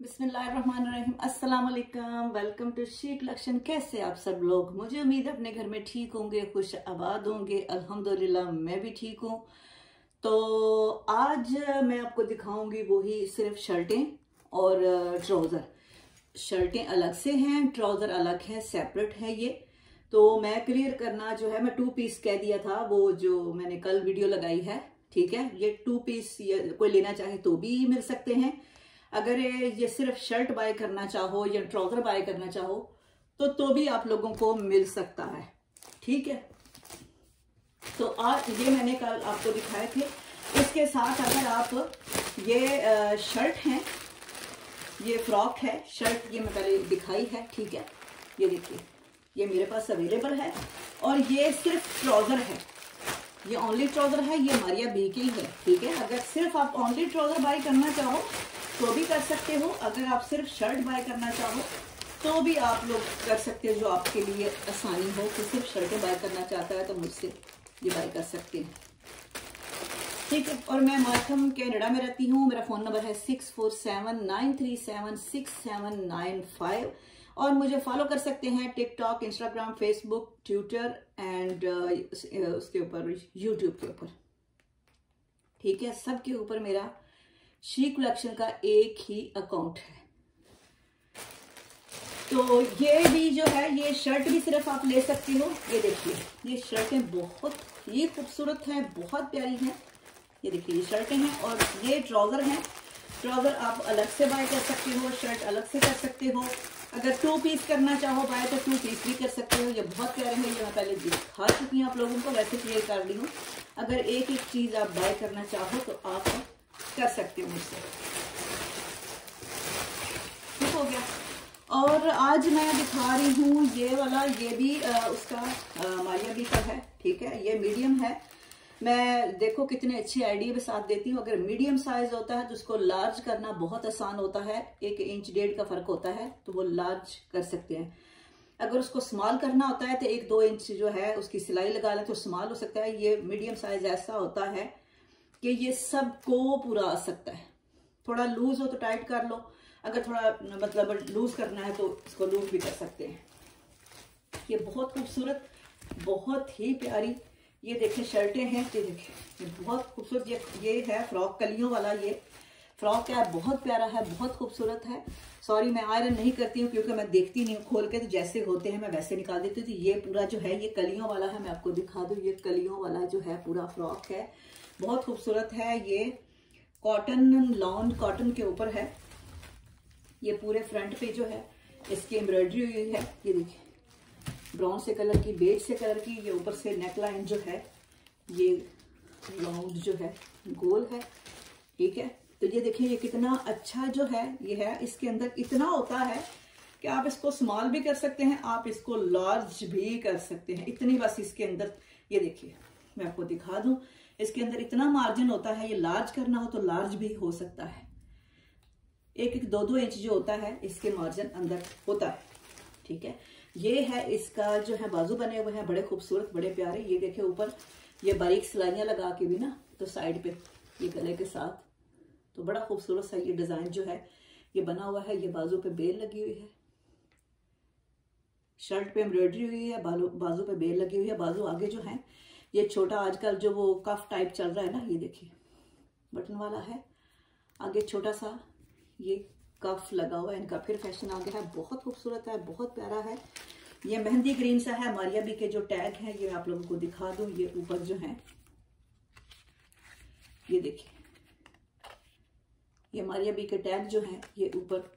अस्सलाम वालेकुम to she collection कैसे आप सब लोग? मुझे उम्मीद है अपने घर में ठीक होंगे, खुश आबाद होंगे। अल्हम्दुलिल्लाह, मैं भी ठीक हूँ। तो आज मैं आपको दिखाऊँगी वही सिर्फ़ शर्टें और ट्राउज़र। शर्टें अलग से हैं, ट्राउज़र अलग है सेपरेट है ये। तो मैं क्लियर करना जो है, मैं टू पीस कह दिया था, वो जो मैंने कल वीडियो लगाई है, ठीक है? ये टू पीस ये कोई लेना चाहे तो भी मिल सकते हैं। अगर ये सिर्फ़ शर्ट बाय करना चाहो या ट्राउज़र बाय करना चाहो तो तो भी आप लोगों को मिल सकता है। ठीक है? तो आज ये मैंने कल आपको दिखाए थे। इसके साथ अगर आप ये शर्ट है, ये फ्रॉक है शर्ट ये मैं पहले दिखाई है, ठीक है? ये देखिए, ये मेरे पास अवेलेबल है और ये सिर्फ़ ट्राउज़र है। ये ओनली ट्राउज़र है, ये मारिया बी की है, ठीक है? अगर सिर्फ़ आप ओनली ट्राउज़र बाय करना चाहो तो भी कर सकते हो। अगर आप सिर्फ़ शर्ट बाय करना चाहो तो भी आप लोग कर सकते हो, जो आपके लिए आसानी हो। कि सिर्फ़ शर्टें बाय करना चाहता है तो मुझसे ये बाय कर सकते हैं। ठीक है, और मैं माथम कैनेडा में रहती हूँ। मेरा फ़ोन नंबर है six four seven nine three seven six seven nine five और मुझे फॉलो कर सकते हैं TikTok Instagram Facebook Twitter and उसके ऊपर यूट्यूब के ऊपर। ठीक है, सबके ऊपर मेरा शी कलेक्शन का एक ही अकाउंट है। तो ये भी जो है, ये शर्ट भी सिर्फ़ आप ले सकते हो। ये देखिए, ये शर्टें बहुत ही खूबसूरत हैं, बहुत प्यारी हैं। ये देखिए, ये शर्टें हैं और ये ट्राउज़र हैं। ट्राउज़र आप अलग से बाय कर सकते हो शर्ट अलग से कर सकते हो। अगर टू पीस करना चाहो बाय तो टू पीस भी कर सकते हो। ये बहुत प्यारे हैं, ये मैं पहले दिखा चुकी हूँ आप लोगों को, वैसे क्लियर कर ली हूँ। अगर एक एक चीज़ आप बाय करना चाहो तो आप कर सकती हूँ मुझसे। ठीक हो गया। और आज मैं दिखा रही हूँ ये वाला ये भी आ, उसका मारिया भी का है ठीक है? ये मीडियम है। मैं देखो कितने अच्छे आइडिया के साथ देती हूँ। अगर मीडियम साइज़ होता है तो उसको लार्ज करना बहुत आसान होता है। एक इंच डेढ़ का फ़र्क होता है तो वो लार्ज कर सकते हैं। अगर उसको स्मॉल करना होता है तो एक दो इंच जो है उसकी सिलाई लगा ले तो स्मॉल हो सकता है। ये मीडियम साइज़ ऐसा होता है कि ये सबको पूरा आ सकता है। थोड़ा लूज हो तो टाइट कर लो। अगर थोड़ा मतलब लूज करना है तो इसको लूज भी कर सकते हैं। ये बहुत खूबसूरत, बहुत ही प्यारी, ये देखें शर्टें हैं, ये देखें, ये बहुत खूबसूरत, ये ये है फ्रॉक, कलियों वाला ये। फ्रॉक क्या है? बहुत प्यारा है, बहुत खूबसूरत है। सॉरी मैं आयरन नहीं करती हूँ क्योंकि मैं देखती नहीं हूँ खोल के तो जैसे होते हैं मैं वैसे निकाल देती हूँ। तो ये पूरा जो है, ये कलियों वाला है, मैं आपको दिखा दूँ, ये कलियों वाला जो है पूरा फ्रॉक है। बहुत खूबसूरत है ये कॉटन लॉन कॉटन के ऊपर है। ये पूरे फ्रंट पे जो है, इसकी एम्ब्रॉयडरी हुई है। ये देखिए ब्राउन से कलर की बेज से कलर की, ये ऊपर से नेक लाइन जो है, ये राउंड जो है, गोल है। ठीक है? तो ये देखिए, ये कितना अच्छा जो है, ये है, इसके अंदर इतना होता है कि आप इसको स्मॉल भी कर सकते हैं, आप इसको लार्ज भी कर सकते हैं। इतनी बस इसके अंदर, ये देखिए, मैं आपको दिखा दूँ। इसके अंदर इतना मार्जिन होता है, ये लार्ज करना हो तो लार्ज भी हो सकता है। एक एक दो दो इंच जो होता है, इसके मार्जिन अंदर होता है, ठीक है? ये है इसका जो है बाजू बने हुए हैं, बड़े खूबसूरत, बड़े प्यारे। ये देखे ऊपर, ये बारीक सिलाइयाँ लगा के भी ना तो साइड पे, ये गले के साथ। तो बड़ा खूबसूरत सा ये डिज़ाइन जो है, ये बना हुआ है। ये बाजू पे बेल लगी हुई है। शर्ट पे एम्ब्रॉयडरी हुई है बाजू पे बेल लगी हुई है। बाजू आगे जो है ये छोटा आजकल जो वो कफ टाइप चल रहा है ना, ये देखिए। बटन वाला है। आगे छोटा सा ये कफ लगा हुआ है, इनका फिर फ़ैशन आ गया है। बहुत खूबसूरत है, बहुत प्यारा है। ये मेहंदी ग्रीन सा है, मारिया बी के जो टैग है, ये आप लोगों को दिखा दूँ, ये ऊपर जो है। ये देखिए। ये मारिया बी के टैग जो है, ये ऊपर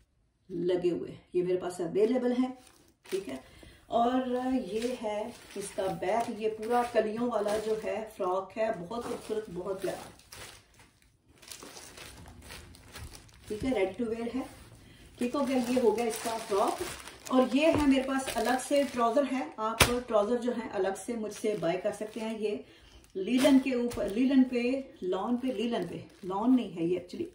लगे हुए ये मेरे पास अवेलेबल है, ठीक है? और ये है इसका बैक ये पूरा कलियों वाला जो है फ्रॉक है, बहुत खूबसूरत, बहुत प्यारा। ठीक है रेडी टू वेयर है। ठीक हो गया, ये हो गया इसका फ्रॉक। और ये है मेरे पास अलग से ट्राउज़र है। आप ट्राउज़र जो है अलग से मुझसे बाय कर सकते हैं। ये लीलन के ऊपर, लीलन पे लॉन पे, लीलन पे। लॉन नहीं है ये एक्चुअली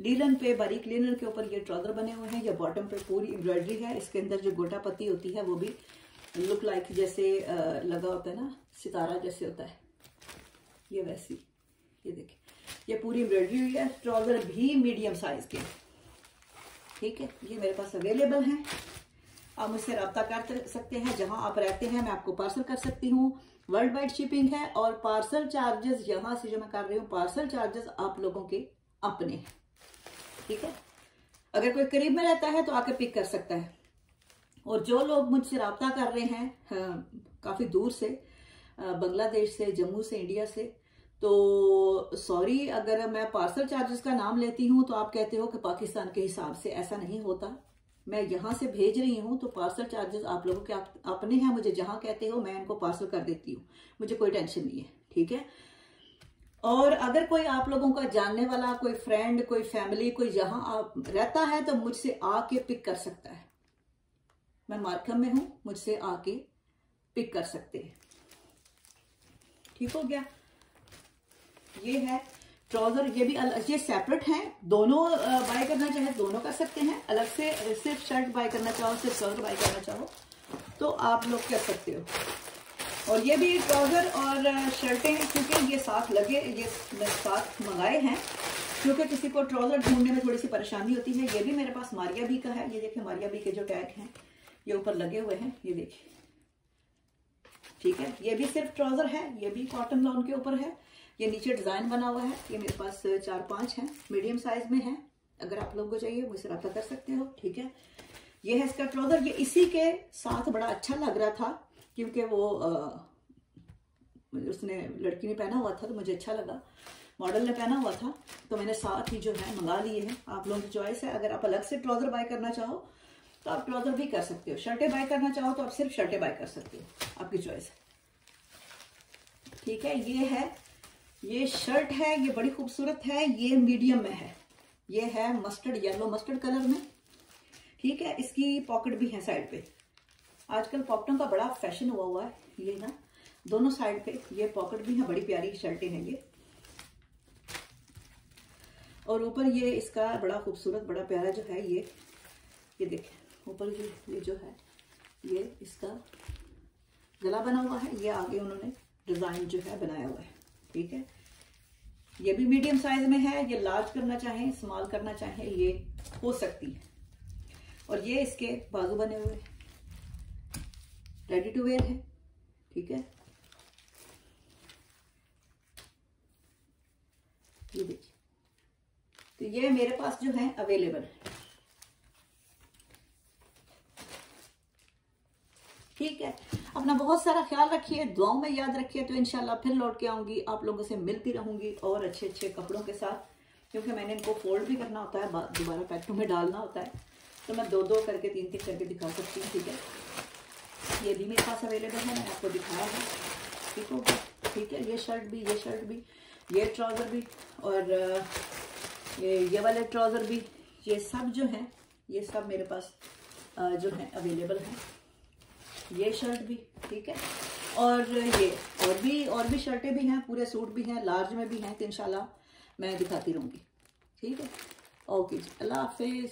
लीलन पे, बारीक लीलन के ऊपर ये ट्राउज़र बने हुए हैं, या बॉटम पे पूरी एम्ब्रॉयडरी है। इसके अंदर जो गोटा पत्ती होती है, वो भी लुक लाइक जैसे लगा होता है ना, सितारा जैसे होता है। ये वैसी, ये देखिए ये पूरी एम्ब्रॉयडरी हुई है, ट्राउज़र भी मीडियम साइज़ के। ठीक है, ये मेरे पास अवेलेबल हैं। आप मुझसे रब्ता कर सकते हैं, जहाँ आप रहते हैं, मैं आपको पार्सल कर सकती हूँ। वर्ल्ड वाइड शिपिंग है और पार्सल चार्जेस यहाँ से जो मैं कर रही हूँ पार्सल चार्जेस आप लोगों के अपने हैं। ठीक है? अगर कोई करीब में रहता है तो आके पिक कर सकता है। और जो लोग मुझसे रबता कर रहे हैं हाँ, काफ़ी दूर से बांग्लादेश से जम्मू से इंडिया से तो सॉरी अगर मैं पार्सल चार्जेस का नाम लेती हूँ तो आप कहते हो कि पाकिस्तान के हिसाब से ऐसा नहीं होता। मैं यहाँ से भेज रही हूँ तो पार्सल चार्जेस आप लोगों के आप, अपने हैं मुझे जहाँ कहते हो मैं इनको पार्सल कर देती हूँ। मुझे कोई टेंशन नहीं है ठीक है? और अगर कोई आप लोगों का जानने वाला, कोई फ्रेंड कोई फैमिली कोई जहाँ आप रहता है तो मुझसे आके पिक कर सकता है। मैं मार्कम में हूँ, मुझसे आके पिक कर सकते हैं। ठीक हो गया? ये है ट्राउज़र ये भी ये सेपरेट हैं। दोनों बाय करना चाहे, दोनों कर सकते हैं। अलग से, सिर्फ़ शर्ट बाय करना चाहो, सिर्फ़ ट्राउज़र बाय करना चाहो तो आप लोग कर सकते हो। और ये भी ट्राउज़र और शर्टें क्योंकि ये साथ लगे, ये साथ मंगाए हैं, क्योंकि किसी को ट्राउज़र ढूँढने में थोड़ी सी परेशानी होती है। ये भी मेरे पास मारिया बी का है। ये देखिए, मारिया बी के जो टैग हैं, ये ऊपर लगे हुए हैं। ये देखिए। ठीक है? ये भी सिर्फ़ ट्राउज़र है, ये भी कॉटन लॉन के ऊपर है। ये नीचे डिज़ाइन बना हुआ है। ये मेरे पास चार पाँच है, मीडियम साइज़ में है। अगर आप लोगों को चाहिए, मुझसे रब्ता कर सकते हो। ठीक है? ये है इसका ट्राउज़र। ये इसी के साथ बड़ा अच्छा लग रहा था। क्योंकि वो उसने, लड़की ने पहना हुआ था तो मुझे अच्छा लगा। मॉडल ने पहना हुआ था तो मैंने साथ ही जो है मंगा लिए हैं। आप लोगों की चॉइस है। अगर आप अलग से ट्राउज़र बाय करना चाहो तो आप ट्राउज़र भी कर सकते हो। शर्टें बाय करना चाहो तो आप सिर्फ़ शर्टें बाय कर सकते हो। आपकी चॉइस है। ठीक है, ये है, ये शर्ट है, ये बड़ी खूबसूरत है, ये मीडियम में है। ये है मस्टर्ड, येलो मस्टर्ड कलर में। ठीक है, इसकी पॉकेट भी है साइड पे। आजकल पॉकेटों का बड़ा फ़ैशन हुआ हुआ है, ये ना, दोनों साइड पे ये पॉकेट भी है, बड़ी प्यारी शर्टें हैं ये। और ऊपर ये इसका बड़ा खूबसूरत, बड़ा प्यारा जो है ये ये देखें, ऊपर ये ये जो है, ये इसका गला बना हुआ है, ये आगे उन्होंने डिज़ाइन जो है बनाया हुआ है, ठीक है? ये भी मीडियम साइज़ में है, ये लार्ज करना चाहें स्मॉल करना चाहें, ये हो सकती है। और ये इसके बाजू बने हुए रेडी टू वेयर है, ठीक है? ये देखिए। तो ये मेरे पास जो है अवेलेबल है। ठीक है? अपना बहुत सारा ख्याल रखिए, दुआओं में याद रखिए तो इनशाला फिर लौट के आऊँगी। आप लोगों से मिलती रहूँगी और अच्छे अच्छे कपड़ों के साथ, क्योंकि मैंने इनको फोल्ड भी करना होता है दोबारा पैकेटों में डालना होता है। तो मैं दो दो करके तीन तीन करके दिखा सकती हूँ, ठीक है? ये भी मेरे पास अवेलेबल है, मैंने आपको दिखाया है। ठीक हो ठीक है, ये शर्ट भी, ये शर्ट भी, ये ट्राउज़र भी और ये ये वाले ट्राउज़र भी, ये सब जो हैं, ये सब मेरे पास जो है अवेलेबल है। ये शर्ट भी, ठीक है? और ये और भी और भी शर्टें भी हैं, पूरे सूट भी हैं लार्ज में भी हैं तो इंशाल्लाह मैं दिखाती रहूँगी। ठीक है? ओके जी, अल्लाह हाफिज़।